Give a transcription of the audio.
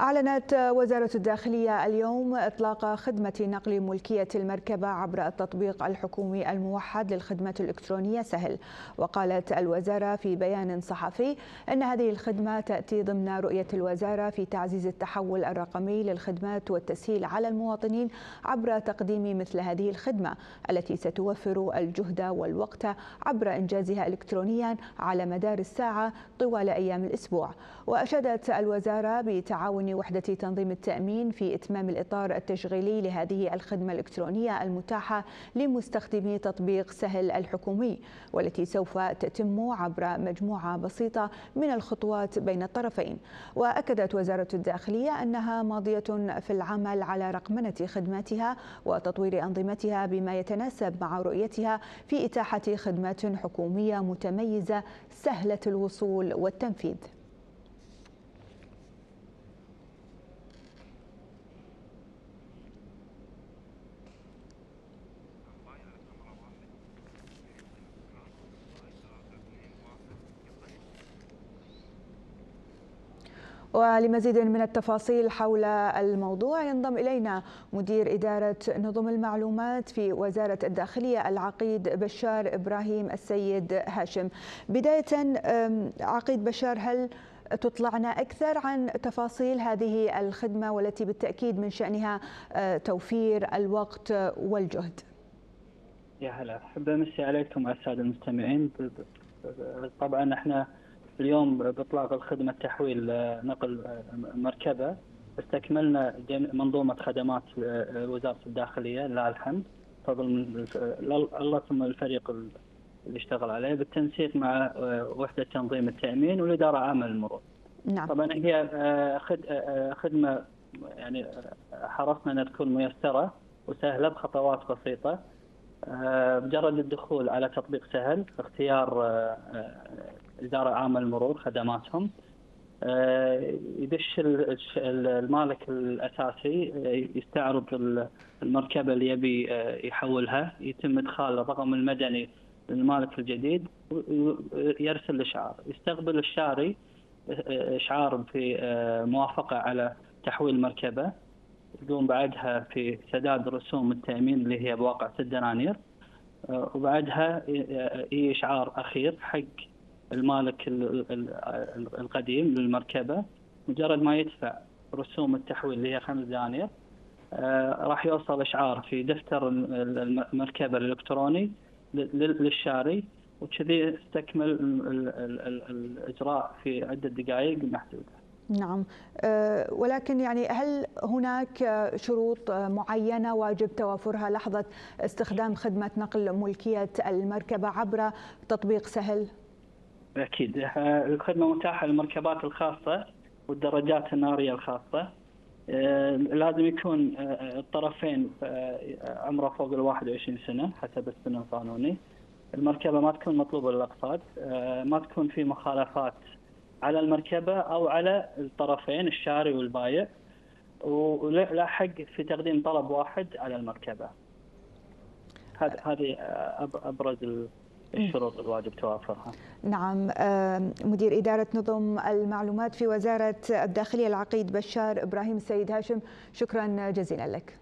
أعلنت وزارة الداخلية اليوم إطلاق خدمة نقل ملكية المركبة عبر التطبيق الحكومي الموحد للخدمات الإلكترونية سهل. وقالت الوزارة في بيان صحفي أن هذه الخدمة تأتي ضمن رؤية الوزارة في تعزيز التحول الرقمي للخدمات والتسهيل على المواطنين عبر تقديم مثل هذه الخدمة التي ستوفر الجهد والوقت عبر إنجازها إلكترونيا على مدار الساعة طوال أيام الأسبوع. وأشادت الوزارة بتعاون تعاون وحدة تنظيم التأمين في إتمام الإطار التشغيلي لهذه الخدمة الإلكترونية المتاحة لمستخدمي تطبيق سهل الحكومي والتي سوف تتم عبر مجموعة بسيطة من الخطوات بين الطرفين. وأكدت وزارة الداخلية أنها ماضية في العمل على رقمنة خدماتها وتطوير أنظمتها بما يتناسب مع رؤيتها في إتاحة خدمات حكومية متميزة سهلة الوصول والتنفيذ. ولمزيد من التفاصيل حول الموضوع ينضم إلينا مدير إدارة نظم المعلومات في وزارة الداخلية العقيد بشار إبراهيم السيد هاشم. بداية عقيد بشار هل تطلعنا أكثر عن تفاصيل هذه الخدمة والتي بالتأكيد من شأنها توفير الوقت والجهد؟ يا هلا أحب أمسي عليكم السادة المستمعين. طبعا إحنا اليوم باطلاق الخدمة تحويل آه، نقل آه، مركبة استكملنا منظومة خدمات آه، وزاره الداخلية لله الحمد فضل الله ثم الفريق اللي اشتغل عليه بالتنسيق مع وحدة تنظيم التأمين والإدارة العامه للمرور. نعم. طبعا هي خدمة يعني حرصنا انها تكون ميسرة وسهلة بخطوات بسيطة. مجرد الدخول على تطبيق سهل اختيار الإدارة العامة للمرور خدماتهم. آه، يدش المالك الأساسي آه، يستعرض المركبة اللي يبي آه، يحولها يتم إدخال الرقم المدني للمالك الجديد يرسل الإشعار. يستقبل الشاري إشعار في موافقة على تحويل المركبة. يقوم بعدها في سداد رسوم التأمين اللي هي بواقع 6 دنانير. وبعدها هي إشعار أخير حق المالك القديم للمركبة مجرد ما يدفع رسوم التحويل اللي هي خمس دنانير آه، راح يوصل أشعار في دفتر المركبة الإلكتروني للشاري وكذي استكمل الإجراء في عدة دقائق محدودة. نعم آه، ولكن يعني هل هناك شروط معينة واجب توافرها لحظة استخدام خدمة نقل ملكية المركبة عبر تطبيق سهل؟ أكيد. الخدمة متاحة للمركبات الخاصة والدراجات النارية الخاصة. آه، لازم يكون آه، الطرفين آه، عمره فوق ال 21 سنة حسب السن القانوني المركبة ما تكون مطلوبة للأقساط. ما تكون في مخالفات على المركبة أو على الطرفين الشاري والبايع. ولا حق في تقديم طلب واحد على المركبة. هذه أبرز الشروط الواجب توافرها. نعم مدير إدارة نظم المعلومات في وزارة الداخلية العقيد بشار إبراهيم السيد هاشم شكرا جزيلا لك.